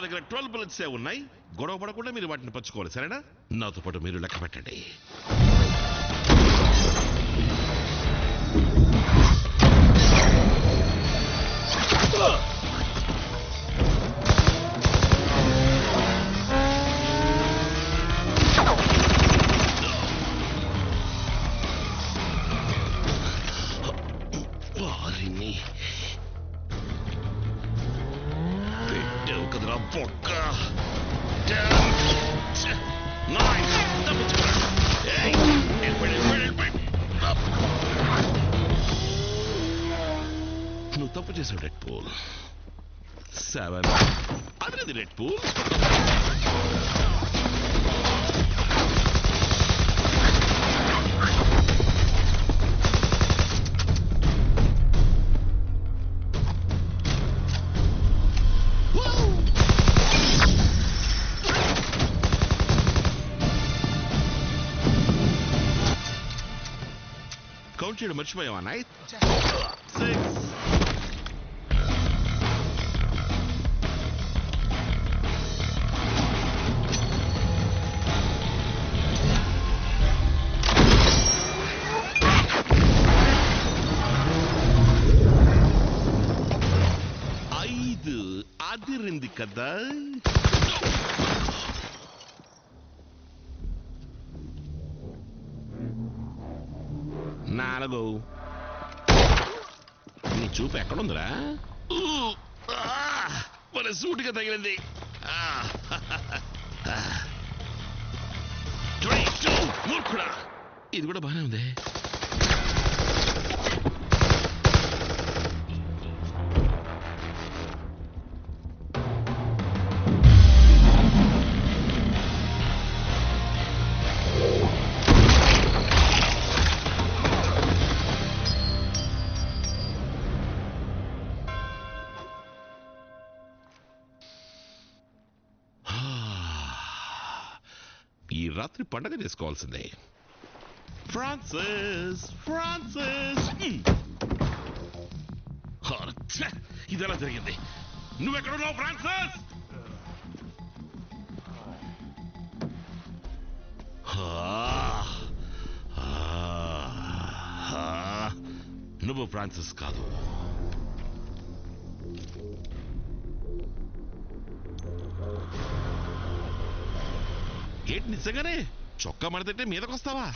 దగ్గర ట్వెల్వ్ బుల్లెట్సే ఉన్నాయి. గొడవ పడకుండా మీరు వాటిని పంచుకోవాలి సరేనా? నాతో పాటు మీరు లెక్క పెట్టండి. కదరా బొక్క నువ్వు తప్పు చేసావు రెడ్ పూల్ సెవెన్ అదే పూల్ కౌంట్ చేయడం మర్చిపోయావా నైట్ సిక్స్ ఐదు అదిరింది కదా. నాలుగు. నీ చూపు ఎక్కడుందిరా? మన సూటుగా తగిలింది. ఆ, ఇది కూడా బాగానే ఉంది. రాత్రి పండగ చేసుకోవాల్సిందే. Francis Francis. హ్మ్. ఆ, ఇదెలా జరిగింది? నువ్వెక్కడున్నావు ఫ్రాన్సిస్? నువ్వు ఫ్రాన్సిస్ కాదు. ఏంటి నిజంగానే? చొక్కా మడతంటే మీదకొస్తావా?